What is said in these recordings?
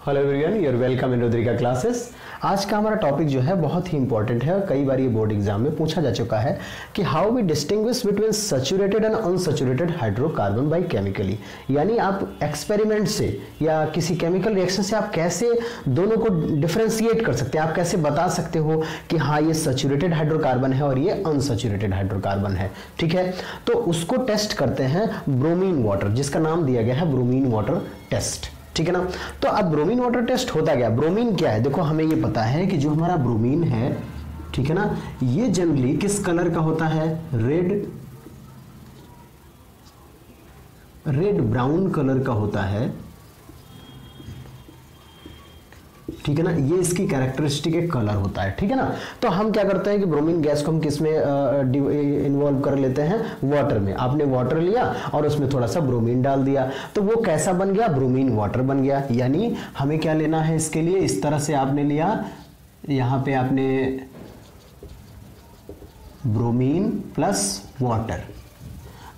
Hello everyone your welcome in Rudrika classes आज का हमारा टॉपिक जो है बहुत ही इंपॉर्टेंट है और कई बार ये बोर्ड एग्ज़ाम में पूछा जा चुका है कि how we distinguish between saturated and unsaturated hydrocarbon by chemically यानी आप एक्सपेरिमेंट से या किसी केमिकल रिएक्शन से आप कैसे दोनों को डिफ्रेंशिएट कर सकते हैं? आप कैसे बता सकते हो कि हाँ ये सचुरेटेड हाइड्रोकार्बन है और ये अनसैचुरेटेड हाइड्रोकार्बन है? ठीक है? तो उसको टेस्ट करते हैं ब्रोमीन वाटर जिसका नाम दिया गया है ब्रोमीन वाटर टेस्ट ठीक है ना? तो अब ब्रोमीन वाटर टेस्ट होता गया ब्रोमीन क्या है? देखो, हमें ये पता है कि जो हमारा ब्रोमीन है, ठीक है ना? ये जनरली किस कलर का होता है? रेड रेड ब्राउन कलर का होता है। ठीक है ना? ये इसकी कैरेक्टरिस्टिक एक कलर होता है, ठीक है ना? तो हम क्या करते हैं कि ब्रोमीन गैस को हम किसमें इन्वॉल्व कर लेते हैं? वाटर में। आपने वाटर लिया और उसमें थोड़ा सा ब्रोमीन डाल दिया। तो वो कैसा बन गया? ब्रोमीन वाटर बन गया। यानी हमें क्या लेना है इसके लिए? इस तरह से आपने लिया। यहाँ पे आपने bromine plus water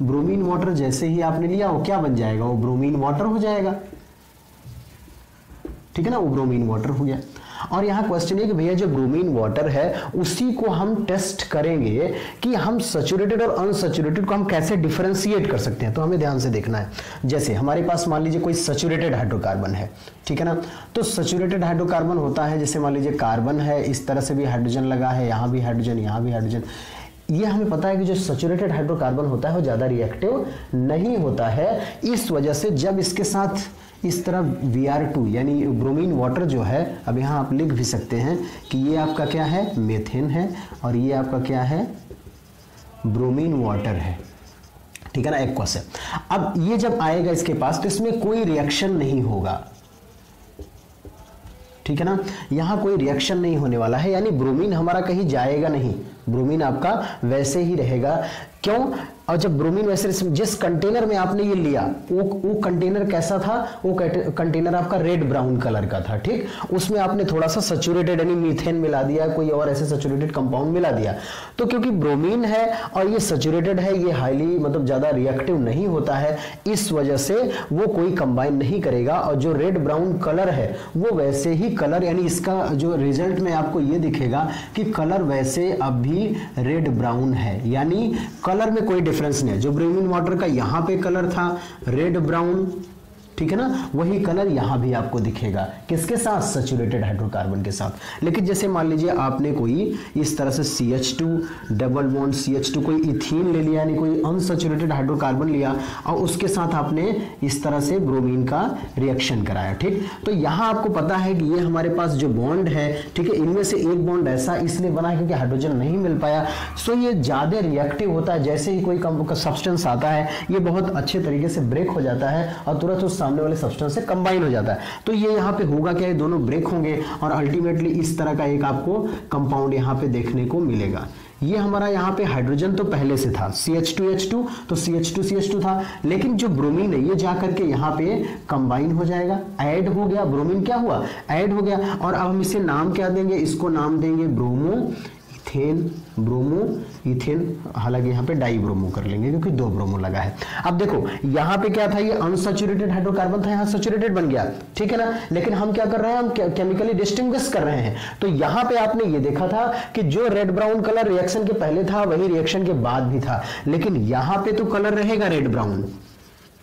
bromine water जैसे ही आपने लिया, वो क्या बन जाएगा? वो ब्रोमीन वाटर हो जाएगा। ठीक है ना, वो ब्रोमीन वाटर हो गया। और यहाँ क्वेश्चन है कि भैया जो ब्रोमीन वाटर है, उसी को हम टेस्ट करेंगे कि हम सचुरेटेड और अनसचुरेटेड को हम कैसे डिफरेंशिएट कर सकते हैं। तो हमें ध्यान से देखना है। जैसे हमारे पास मान लीजिए कोई सचुरेटेड हाइड्रोकार्बन है, ठीक है ना? तो सचुरेटेड हाइड्रोकार्बन होता है, जैसे मान लीजिए कार्बन है, इस तरह से भी हाइड्रोजन लगा है, यहाँ भी हाइड्रोजन यहाँ भी हाइड्रोजन ये हमें पता है कि जो सचुरेटेड हाइड्रोकार्बन होता है, वो ज़्यादा रिएक्टिव नहीं होता है। इस वजह से जब इसके साथ इस तरह वी आर टू यानी ब्रोमीन वाटर जो है, अब यहाँ आप लिख भी सकते हैं कि ये आपका क्या है? मेथेन है, और ये आपका क्या है? ब्रोमीन वाटर है। ठीक है ना? एक क्वेश्चन अब ये जब आएगा इसके पास तो इसमें कोई रिएक्शन नहीं होगा। ठीक है ना? यहाँ कोई रिएक्शन नहीं होने वाला है, यानी ब्रोमीन हमारा कहीं जाएगा नहीं। ब्रोमीन आपका वैसे ही रहेगा। क्यों? और जब ब्रोमीन वैसे जिस कंटेनर में आपने ये लिया, वो वो कंटेनर कैसा था? वो कंटेनर आपका रेड ब्राउन कलर का था, ठीक? उसमें आपने थोड़ा सा सचुरेटेड यानी मीथेन मिला दिया, कोई और ऐसे सचुरेटेड कंपाउंड मिला दिया। तो क्योंकि ब्रोमीन है और ये सचुरेटेड है, ये हाईली मतलब ज़्यादा रिएक्टिव नहीं होता है, इस वजह से वो कोई कंबाइन नहीं करेगा। और जो रेड ब्राउन कलर है, वो वैसे ही कलर यानी इसका जो रिज़ल्ट में आपको ये दिखेगा कि कलर वैसे अब भी रेड ब्राउन है। यानी कलर में कोई डिफरेंस नहीं है। जो ब्रेमिन वाटर का यहाँ पे कलर था रेड ब्राउन ठीक है ना? वही कलर यहाँ भी आपको दिखेगा। किसके साथ? सचुरेटेड हाइड्रोकार्बन के साथ। लेकिन जैसे मान लीजिए आपने कोई इस तरह से C H two double bond C H two कोई इथीन ले लिया, यानी कोई अनसेचुरेटेड हाइड्रोकार्बन लिया, और उसके साथ आपने इस तरह से ब्रोमीन का रिएक्शन कराया, ठीक? तो यहाँ आपको पता है कि ये हमारे पास जो बॉन्ड है, ठीक है, इनमें से एक बॉन्ड ऐसा इसलिए बना क्योंकि हाइड्रोजन नहीं मिल पाया। सो ये ज़्यादा रिएक्टिव होता है, जैसे ही कोई सब्सटेंस आता है, ये बहुत अच्छे तरीके से ब्रेक हो जाता है, और तुरंत उस सामने वाले सब्सटेंस से कंबाइन हो जाता है। तो ये यहाँ पे होगा क्या? ये दोनों ब्रेक होंगे और अल्टीमेटली इस तरह का एक आपको कंपाउंड यहाँ पे देखने को मिलेगा। ये हमारा यहाँ पे हाइड्रोजन तो पहले से था CH2H2 तो CH2CH2 था। लेकिन जो ब्रोमीन है, ये जा करके यहाँ पे कंबाइन हो जाएगा। ऐड हो गया ब्रोमीन क्या हुआ? ऐड हो गया। और अब हम इसे नाम क्या देंगे? इसको नाम देंगे ब्रोमो इथेन ब्रोमो, इथेन, हालाँकि यहाँ पे डाई ब्रोमो कर लेंगे क्योंकि दो ब्रोमो लगा है। अब देखो, यहाँ पे क्या था? ये अनसेचुरेटेड हाइड्रोकार्बन था, यहाँ सेचुरेटेड बन गया, ठीक है ना? लेकिन हम क्या कर रहे हैं? हम केमिकली डिस्टिंग कर रहे हैं। तो यहाँ पे आपने ये देखा था कि जो रेड ब्राउन कलर रिएक्शन के पहले था, वही रिएक्शन के बाद भी था। लेकिन यहाँ पे तो कलर रहेगा रेड ब्राउन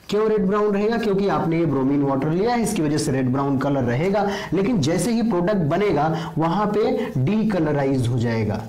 क्यों रेड ब्राउन रहेगा? क्योंकि आपने ये ब्रोमीन वाटर लिया है, इसकी वजह से रेड ब्राउन कलर रहेगा। लेकिन जैसे ही प्रोडक्ट बनेगा, वहाँ पे डी कलराइज हो जाएगा।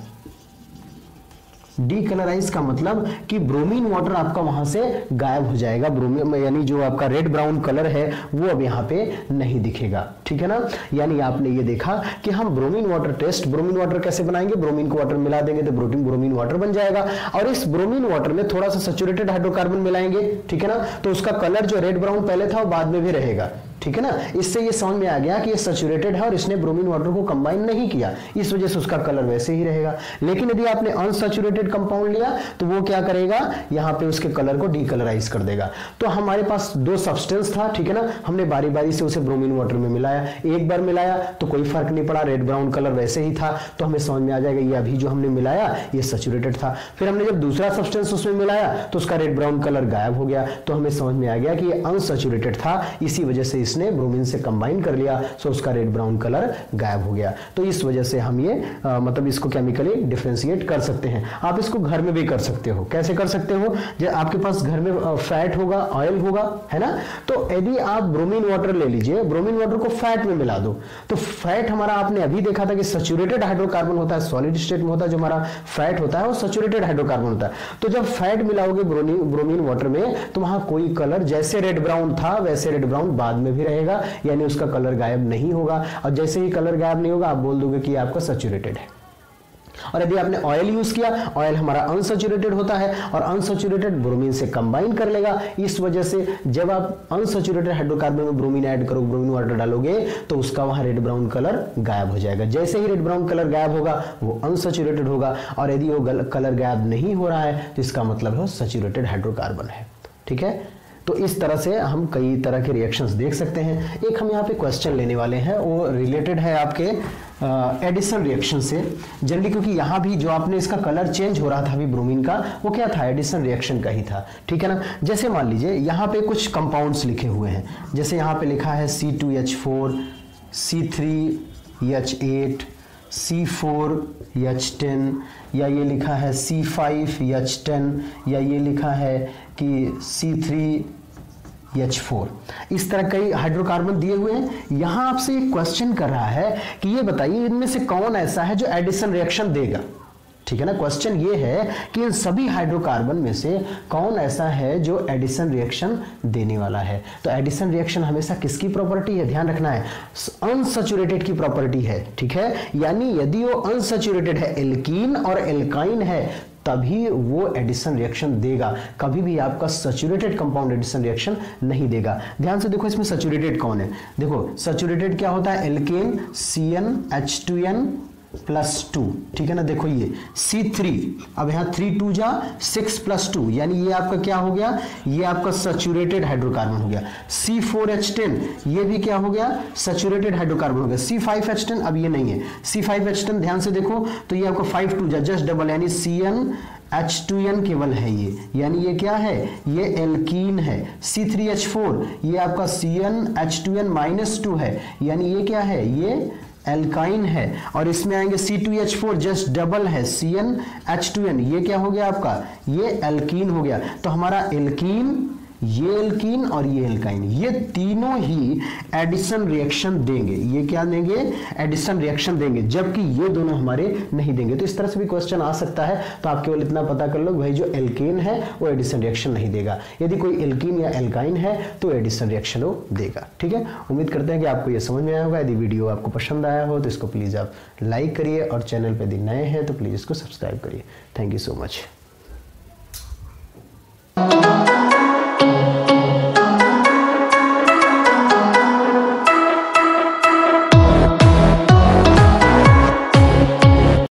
डीकलराइज का मतलब कि ब्रोमीन वाटर आपका वहाँ से गायब हो जाएगा। ब्रोमीन यानी जो आपका रेड ब्राउन कलर है, वो अब यहाँ पे नहीं दिखेगा। ठीक है ना? यानी आपने ये देखा कि हम bromine water test bromine water कैसे बनाएँगे? ब्रोमीन को वाटर मिला देंगे तो प्रोटीन ब्रोमीन वाटर बन जाएगा। और इस ब्रोमीन वाटर में थोड़ा सा सेचुरेटेड हाइड्रोकार्बन मिलाएँगे। ठीक है ना? तो उसका कलर जो रेड ब्राउन पहले था, वो बाद में भी रहेगा। ठीक है ना? इससे ये समझ में आ गया कि ये सेचुरेटेड है और इसने ब्रोमीन वाटर को कंबाइन नहीं किया। इस वजह से उसका कलर वैसे ही रहेगा। लेकिन यदि आपने अनसेचुरेटेड कंपाउंड लिया तो वो क्या करेगा? यहाँ पे उसके कलर को डीकलराइज कर देगा। तो हमारे पास दो सब्सटेंस था, ठीक है ना? हमने बारी बारी से उसे ब्रोमीन वाटर में मिलाया। एक बार मिलाया तो कोई फ़र्क नहीं पड़ा। रेड ब्राउन कलर वैसे ही था। तो हमें समझ में आ जाएगा, ये अभी जो हमने मिलाया, ये सेचुरेटेड था। फिर हमने जब दूसरा सब्सटेंस उसमें मिलाया तो उसका रेड ब्राउन कलर गायब हो गया। तो हमें समझ में आ गया कि ये अनसेचुरेटेड था। इसी वजह से इसने ब्रोमीन से कंबाइन कर लिया सो उसका रेड ब्राउन कलर गायब हो गया। तो इस वजह से हम ये आ, मतलब इसको केमिकली डिफ्रेंशिएट कर सकते हैं। आप इसको घर में भी कर सकते हो। कैसे कर सकते हो? जो आपके पास घर में फैट होगा ऑयल होगा है ना? तो यदि आप ब्रोमीन वाटर ले लीजिए ब्रोमीन वाटर को फैट में मिला दो तो फैट हमारा आपने अभी देखा था कि सचुरेटेड हाइड्रोकार्बन होता है सॉलिड स्टेट में होता है जो हमारा फैट होता है वो सचुरेटेड हाइड्रोकार्बन होता है। तो जब फैट मिलाओगे ब्रोमीन वाटर में तो वहाँ कोई कलर जैसे रेड ब्राउन था वैसे रेड ब्राउन बाद में रहेगा, यानी उसका कलर गायब नहीं होगा। और जैसे ही कलर गायब नहीं होगा, आप बोल दोगे कि आपका सचुरेटेड है। और यदि आपने ऑयल यूज़ किया ऑयल हमारा अनसेचुरेटेड होता है और अनसेचुरेटेड ब्रोमीन से कंबाइन कर लेगा। इस वजह से जब आप अनसेचुरेटेड हाइड्रोकार्बन में ब्रोमीन ऐड करो ब्रोमीन वाटर डालोगे तो उसका वहाँ रेड ब्राउन कलर गायब हो जाएगा। जैसे ही रेड ब्राउन कलर गायब होगा, वो अनसेचुरेटेड होगा। और यदि वो कलर गायब नहीं हो रहा है तो इसका मतलब है सचुरेटेड हाइड्रोकार्बन है। ठीक है? तो इस तरह से हम कई तरह के रिएक्शंस देख सकते हैं। एक हम यहाँ पे क्वेश्चन लेने वाले हैं, वो रिलेटेड है आपके एडिशन रिएक्शन से। जनरली क्योंकि यहाँ भी जो आपने इसका कलर चेंज हो रहा था अभी ब्रोमीन का, वो क्या था? एडिशन रिएक्शन का ही था। ठीक है ना? जैसे मान लीजिए, यहाँ पे कुछ कंपाउंड्स लिखे हुए हैं। जैसे यहाँ पे लिखा है C two H four C three H eight C four H ten या ये लिखा है सी फाइव एच टेन या ये लिखा है कि सी थ्री एच फोर इस तरह कई हाइड्रोकार्बन दिए हुए हैं। यहाँ आपसे एक क्वेश्चन कर रहा है कि ये बताइए, इनमें से कौन ऐसा है जो एडिशन रिएक्शन देगा? ठीक है ना? क्वेश्चन ये है कि इन सभी हाइड्रोकार्बन में से कौन ऐसा है जो एडिशन रिएक्शन देने वाला है? तो एडिशन रिएक्शन हमेशा किसकी प्रॉपर्टी है? ध्यान रखना है। अनसेचुरेटेड की प्रॉपर्टी है। ठीक है? यानी यदि वो अनसेचुरेटेड है एल्कीन और एल्काइन है तभी वो एडिशन रिएक्शन देगा। कभी भी आपका सचुरेटेड कंपाउंड एडिशन रिएक्शन नहीं देगा। ध्यान से देखो इसमें सेचुरेटेड कौन है। देखो सचुरेटेड क्या होता है? Alkane C N H two N plus two, ठीक है ना? देखो ये, सी थ्री, अब यहाँ थ्री टू जा, सिक्स प्लस टू, यानी ये आपका क्या हो गया? ये आपका सचुरेटेड हाइड्रोकार्बन हो गया। सी फोर एच टेन, ये भी क्या हो गया? सचुरेटेड हाइड्रोकार्बन हो गया। सी फाइव एच टेन, अब ये नहीं है। सी फाइव एच टेन, ध्यान से देखो तो ये आपका फाइव टू जा, जस्ट डबल, यानी C N H two N केवल है ये। यानी ये क्या है? ये एल्कीन है। सी थ्री एच फोर, ये आपका C N H two N minus two है। यानी ये क्या है? ये एल्काइन है। और इसमें आएँगे C two H four just double है C N H two N ये क्या हो गया आपका? ये एल्कीन हो गया। तो हमारा एल्कीन ये एल्कीन और ये एल्काइन ये तीनों ही एडिशन रिएक्शन देंगे। ये क्या देंगे? एडिशन रिएक्शन देंगे, जबकि ये दोनों हमारे नहीं देंगे। तो इस तरह से भी क्वेश्चन आ सकता है। तो आप केवल इतना पता कर लो भाई जो एल्केन है, वो एडिशन रिएक्शन नहीं देगा। यदि कोई एल्कीन या एल्काइन है तो एडिशन रिएक्शन वो देगा। ठीक है? उम्मीद करते हैं कि आपको ये समझ में आया होगा। यदि वीडियो आपको पसंद आया हो तो इसको प्लीज़ आप लाइक करिए और चैनल पर यदि नए हैं तो प्लीज़ इसको सब्सक्राइब करिए। Thank you so much